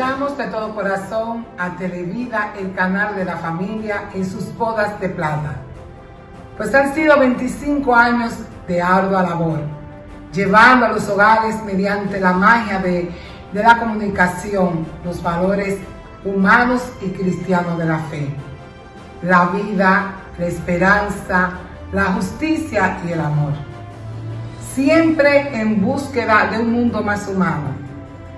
de todo corazón a Televida, el canal de la familia, en sus bodas de plata. Pues han sido 25 años de ardua labor, llevando a los hogares mediante la magia de la comunicación los valores humanos y cristianos de la fe, la vida, la esperanza, la justicia y el amor. Siempre en búsqueda de un mundo más humano,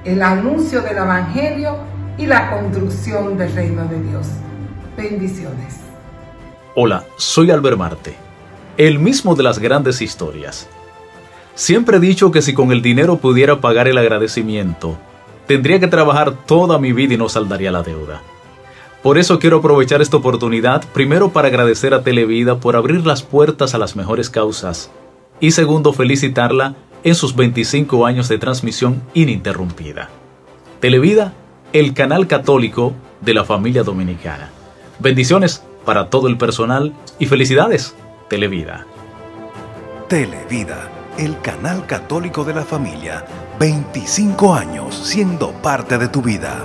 el anuncio del Evangelio y la construcción del reino de Dios. Bendiciones. Hola, soy Albert Marte, el mismo de las grandes historias. Siempre he dicho que si con el dinero pudiera pagar el agradecimiento, tendría que trabajar toda mi vida y no saldaría la deuda. Por eso quiero aprovechar esta oportunidad, primero para agradecer a Televida por abrir las puertas a las mejores causas y segundo felicitarla en sus 25 años de transmisión ininterrumpida. Televida, el canal católico de la familia dominicana. Bendiciones para todo el personal y felicidades, Televida. Televida, el canal católico de la familia, 25 años siendo parte de tu vida.